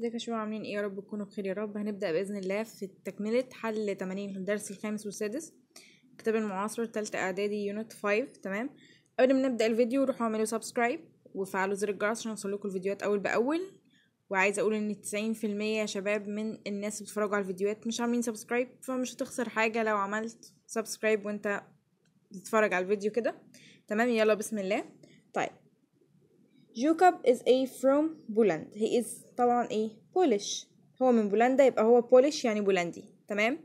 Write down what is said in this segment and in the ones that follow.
ازيكم يا شباب؟ عاملين إيه؟ يا رب تكونوا بخير يا رب. هنبدأ بإذن الله في تكملة حل تمارين الدرس الخامس والسادس. كتاب المعاصر تالتة إعدادي unit 5 تمام؟ قبل ما نبدأ الفيديو روحوا اعملوا subscribe وفعلوا زر الجرس عشان يوصلكوا الفيديوهات وعايزة أقول إن تسعين في المية يا شباب من الناس اللي بيتفرجوا على الفيديوهات مش عاملين subscribe فمش هتخسر حاجة لو عملت subscribe وأنت بتتفرج على الفيديو كده. تمام؟ يلا بسم الله. طيب جوكاب is a from Poland he is طبعا إيه Polish هو من بولندا يبقى هو Polish يعني بولندي تمام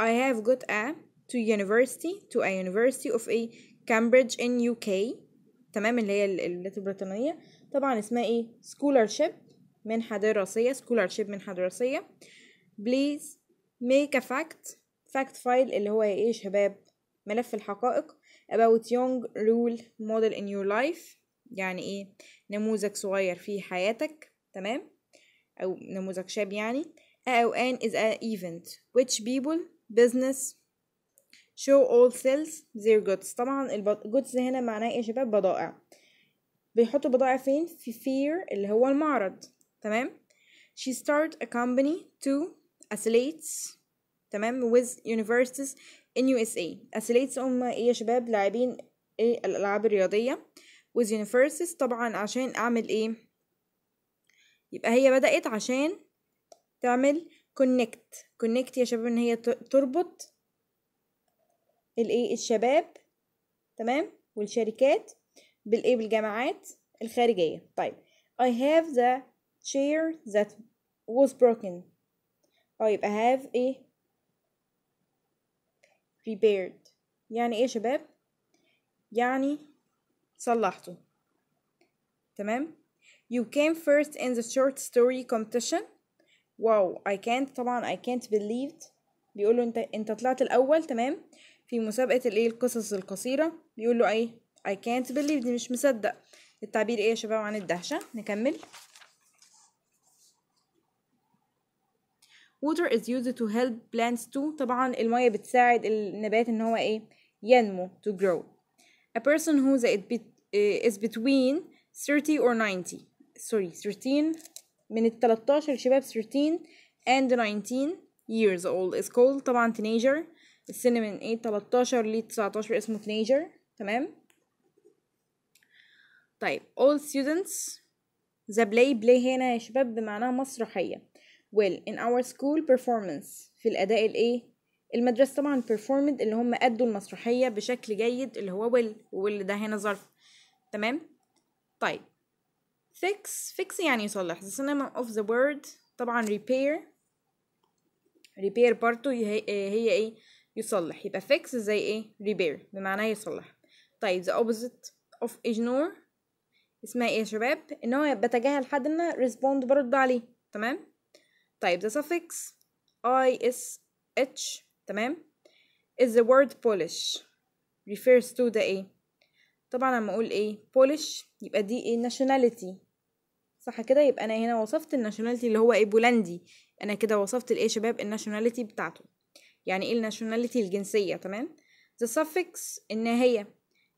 I have got a to university to a university of a Cambridge in UK تمام اللي هي ال- الولايات البريطانية طبعا اسمها إيه scholarship منحة دراسية scholarship منحة دراسية please make a fact fact file اللي هو إيه شباب ملف الحقائق about young rule model in your life يعني إيه نموذج صغير في حياتك تمام؟ أو نموذج شاب يعني. أو an is an event. Which people business show all sells their goods. طبعا goods هنا معناه إيه يا شباب؟ بضائع. بيحطوا بضائع فين؟ في fair اللي هو المعرض. تمام؟ She start a company to athletes. تمام؟ with universities in USA athletes هم إيه يا شباب؟ لاعبين إيه؟ الألعاب الرياضية. With universities طبعا عشان أعمل إيه؟ يبقى هي بدأت عشان تعمل connect. connect يا شباب إن هي تربط الايه الشباب تمام؟ والشركات بالايه بالجامعات الخارجية. طيب I have the chair that was broken. آه يبقى have إيه repaired يعني إيه يا شباب؟ يعني صلحته. تمام؟ You came first in the short story competition. واو I can't طبعا I can't believe بيقول له أنت أنت طلعت الأول تمام؟ في مسابقة الايه القصص القصيرة. بيقول له إيه I can't believe دي مش مصدق. التعبير إيه يا شباب؟ عن الدهشة. نكمل. Water is used to help plants to طبعا المية بتساعد النبات إن هو إيه؟ ينمو to grow. A person who the eh, is between 30 or 90 sorry 13 من ال 13 شباب 13 and 19 years old is called طبعا teenager السن من إيه 13 ل 19 اسمه teenager تمام طيب all students the play play هنا يا شباب بمعناها مسرحية well in our school performance في الأداء الإيه المدرسة طبعا performed اللي هم أدوا المسرحية بشكل جيد اللي هو will will ده هنا ظرف. تمام؟ طيب. Fix fix يعني يصلح. The synonym of the word طبعا repair. Repair برضو هي, هي إيه؟ يصلح. يبقى fix زي إيه؟ repair بمعنى يصلح. طيب. The opposite of ignore اسمها إيه يا شباب؟ إن هو بتجاهل حد إن respond برد عليه تمام؟ طيب. The suffix i s h تمام؟ Is the word Polish refers to the إيه طبعا لما أقول إيه Polish يبقى دي إيه nationality. صح كده؟ يبقى أنا هنا وصفت ال nationality اللي هو إيه بولندي. أنا كده وصفت الايه شباب ال nationality بتاعته. يعني إيه ال nationality الجنسية. تمام؟ The suffix إن هي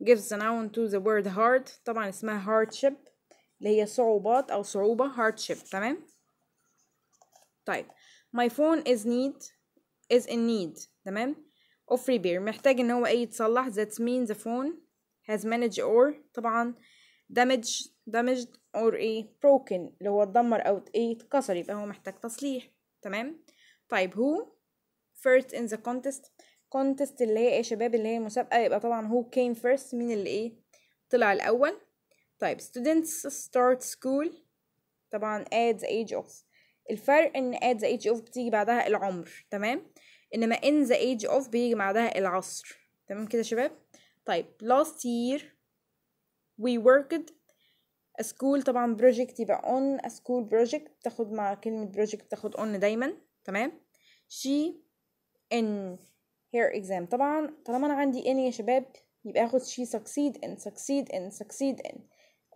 gives the noun to the word hard طبعا اسمها hardship اللي هي صعوبات أو صعوبة hardship. تمام؟ طيب. My phone is need is in need تمام of repair محتاج ان هو إيه يتصلح that means the phone has managed or طبعا damaged damaged or إيه broken اللي هو اتدمر أو إيه اتكسر يبقى هو محتاج تصليح تمام طيب who first in the contest contest اللي هي إيه شباب اللي هي مسابقة يبقى طبعا who came first مين اللي إيه طلع الأول طيب students start school طبعا at the age of الفرق ان at the age of بتيجي بعدها العمر تمام انما in the age of بيجي بعدها العصر تمام كده شباب طيب last year we worked a school طبعا project يبقى on a school project تاخد مع كلمة project تاخد on دايما تمام she in her exam طبعا طالما أنا عندي in يا شباب يبقى اخد she succeed in succeed in succeed in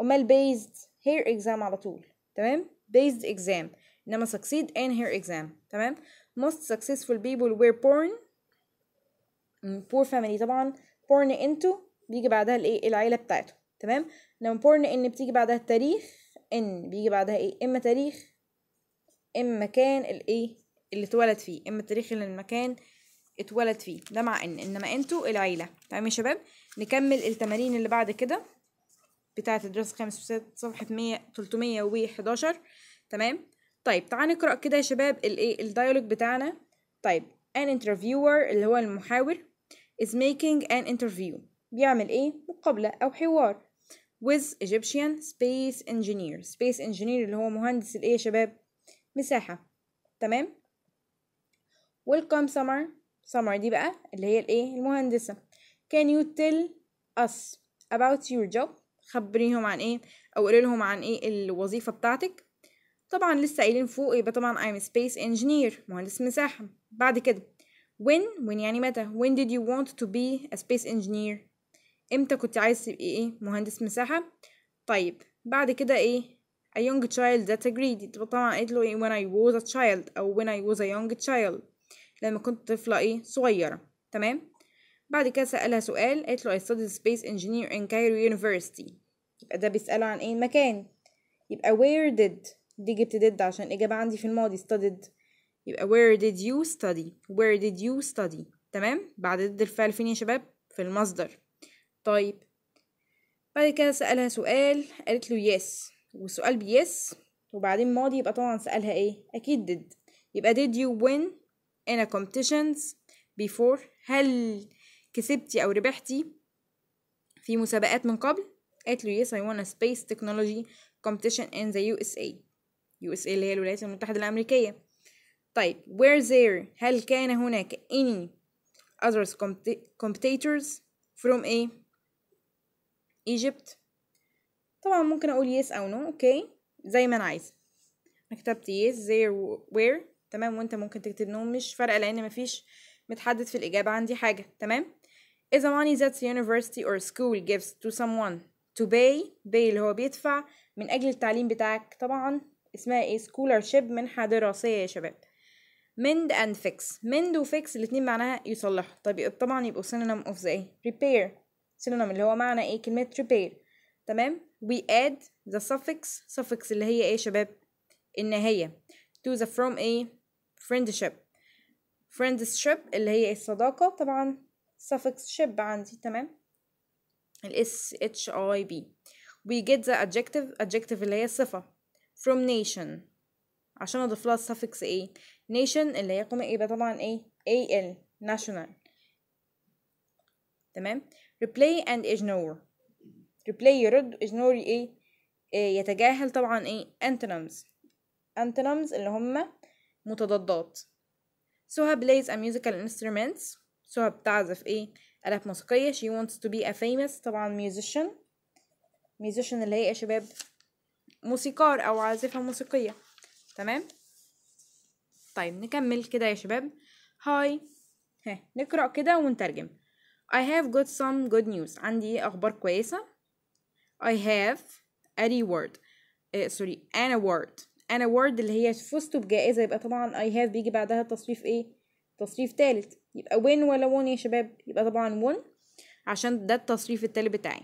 امال based her exam على طول تمام based exam انما succeed in her exam. تمام؟ Most successful people were born poor family. طبعا born into بيجي بعدها الإيه؟ العيلة بتاعته. تمام؟ انما born in بتيجي بعدها التاريخ إن. بيجي بعدها إيه؟ إما تاريخ إما مكان الإيه؟ اللي اتولد فيه. إما التاريخ اللي المكان اتولد فيه. ده مع إن. إنما أنتوا العيلة. تمام يا شباب؟ نكمل التمارين اللي بعد كده بتاعة الدراسه الخامس والسادس صفحة 100 311 تمام؟ طيب تعال نقرأ كده يا شباب الايه الديالوج بتاعنا. طيب an interviewer اللي هو المحاور is making an interview. بيعمل إيه؟ مقابلة أو حوار. with Egyptian space engineer. space engineer اللي هو مهندس الايه يا شباب؟ مساحة. تمام؟ welcome summer. summer دي بقى اللي هي الايه المهندسة. can you tell us about your job خبريهم عن إيه؟ أو قولي لهم عن إيه الوظيفة بتاعتك. طبعا لسه قايلين فوق يبقى طبعا I'm space engineer مهندس مساحة. بعد كده when when يعني متى؟ when did you want to be a space engineer إمتى كنت عايز تبقي إيه؟ مهندس مساحة. طيب بعد كده إيه؟ a young child that agreed طبعا قالت له إيه؟ when I was a child أو when I was a young child. لما كنت طفلة إيه؟ صغيرة. تمام؟ بعد كده سألها سؤال قالت له I studied space engineer in Cairo University. يبقى ده بيسأله عن إيه؟ المكان. يبقى where did دي جبت did عشان الإجابة عندي في الماضي studied. يبقى where did you study where did you study تمام؟ بعد did الفعل فين يا شباب؟ في المصدر. طيب. بعد كده سألها سؤال قالت له yes. والسؤال بيس وبعدين ماضي يبقى طبعا سألها إيه؟ أكيد did. يبقى did you win in a competitions before هل كسبتي أو ربحتي في مسابقات من قبل؟ قالت له yes I won a space technology competition in the USA USA اللي هي الولايات المتحدة الأمريكية. طيب where there هل كان هناك any other competitors from a Egypt طبعا ممكن أقول yes أو no okay زي ما أنا عايزة. أنا كتبت yes there where. تمام؟ وأنت ممكن تكتب no مش فارقة لأن مفيش متحدد في الإجابة عندي حاجة. تمام؟ Is the money that the university or school gives to someone to pay pay اللي هو بيدفع من أجل التعليم بتاعك. طبعا اسمها إيه scholarship منحة دراسية يا شباب. mend and fix. mend و الاتنين معناها يصلح طب طبعا يبقوا synonym of the repair. synonym اللي هو معنى إيه كلمة repair. تمام؟ وي اد the suffix. suffix اللي هي إيه يا شباب؟ ان هي to the from إيه friendship. friendship اللي هي إيه الصداقة طبعا suffix ship عندي. تمام؟ ال s h i b we get the adjective. adjective اللي هي الصفة from nation عشان اضيف لها suffix إيه nation اللي هي قومة يبقى طبعا إيه A L national تمام replay and ignore replay يرد ignore إيه, إيه يتجاهل طبعا إيه antonyms antonyms اللي هما متضادات سهى plays a musical instruments سهى بتعزف إيه آلات موسيقية she wants to be a famous طبعا musician musician اللي هي يا شباب موسيقار أو عازفة موسيقية. تمام؟ طيب نكمل كده يا شباب. هاي. ها نقرأ كده ونترجم. I have got some good news. عندي أخبار كويسة. I have a reward. uh, sorry an award. An award اللي هي فزت بجائزة. يبقى طبعا I have بيجي بعدها تصريف إيه؟ تصريف تالت. يبقى win ولا won يا شباب؟ يبقى طبعا won عشان ده التصريف التالت بتاعي.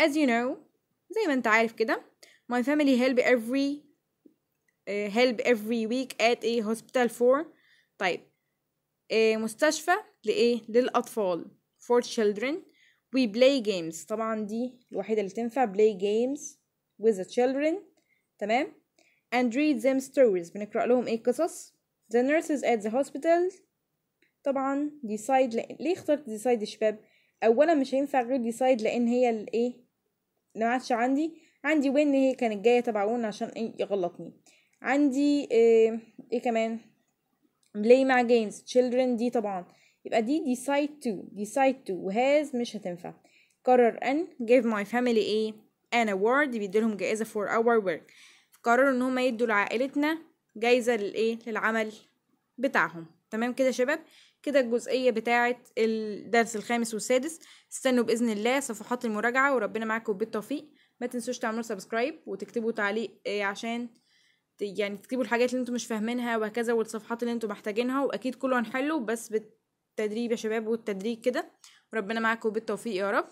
As you know زي ما أنت عارف كده my family help every uh, help every week at a hospital for طيب uh, مستشفى لإيه للأطفال for children we play games طبعا دي الوحيدة اللي تنفع play games with the children تمام and read them stories بنقرأ لهم إيه قصص the nurses at the hospital طبعا decide ل... ليه اخترت decide يا شباب اولا مش هينفع غير decide لأن هي الايه اللي ما عادش عندي عندي وين هي كانت جاية تبع وين عشان إيه يغلطني. عندي إيه, إيه كمان؟ Play مع games children دي طبعا. يبقى دي decide to decide to وهاز مش هتنفع. قرر ان give my family إيه an award بيديلهم جائزة for our work. قرروا إن هما يدوا لعائلتنا جايزة للايه للعمل بتاعهم. تمام كده يا شباب؟ كده الجزئية بتاعة الدرس الخامس والسادس. استنوا بإذن الله صفحات المراجعة وربنا معاكم بالتوفيق. ما تنسوش تعملوا سبسكرايب وتكتبوا تعليق إيه عشان يعني تكتبوا الحاجات اللي أنتم مش فاهمينها وهكذا والصفحات اللي أنتم محتاجينها وأكيد كله هنحله بس بالتدريب يا شباب والتدريج كده. وربنا معاكم بالتوفيق يا رب.